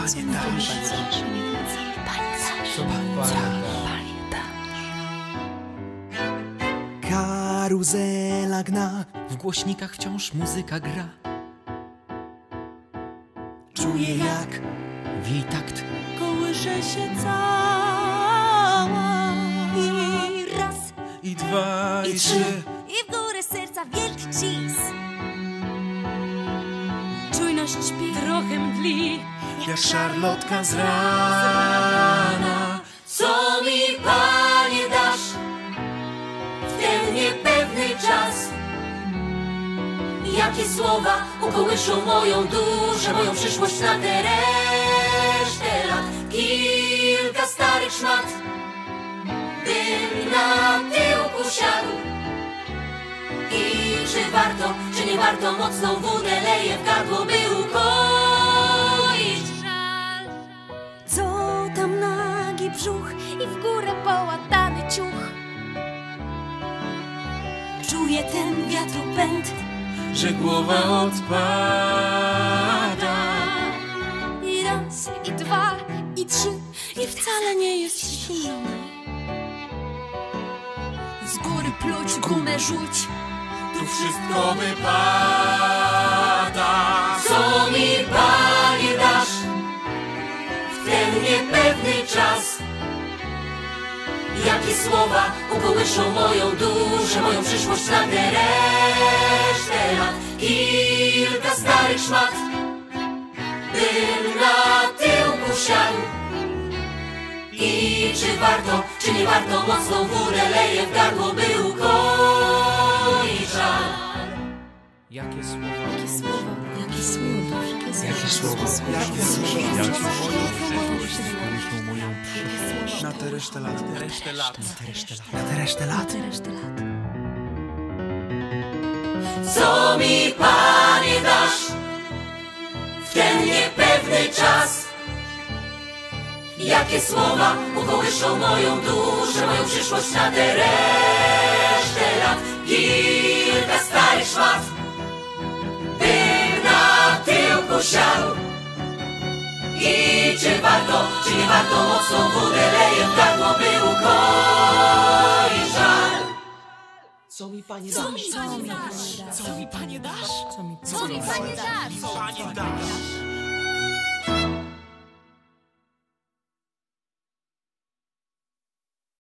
Panie dasz? Co Karuzela gna, w głośnikach wciąż muzyka gra. Czuję jak w jej takt Kołysze się cała I raz, I dwa, i trzy. i w górę serca wielki cis Czujność śpi, trochę mdli Jak szarlotka z rana. Co mi Panie dasz w ten niepewny czas? Jakie słowa ukołyszą moją duszę, moją przyszłość na tę resztę lat? Kilka starych szmat, bym na tyłku siadł. I czy warto, czy nie warto mocną wódę leje w gardło, by ukoić w górę połatany ciuch? Czuję ten wiatru pęd Że głowa odpada. I raz, i dwa, i trzy I wcale nie jest zimno Z góry pluć, gumę rzuć Tu wszystko wypada. Co mi Panie dasz w ten niepewny czas? Jakie słowa ukołyszą moją duszę, moją przyszłość na tę resztę lat? Kilka starych szmat, bym na tyłku siadł. I czy warto, czy nie warto mocną wódę leje w gardło, by ukoić żal? Jakie słowa Jakie słowa? Jakie słowa? Jakie słowa Jakie słowa? Na tę resztę lat. Na tę resztę lat. Na tę resztę lat. Co mi Panie dasz w ten niepewny czas? Jakie słowa ukołyszą moją duszę, moją przyszłość na tę resztę czy warto, czy nie warto mocną wódę leje w gardło, by ukoić żal? Co mi Panie Co dasz? mi Panie dasz? Co mi Panie dasz? Co mi Co mi Panie dasz? Panie dasz.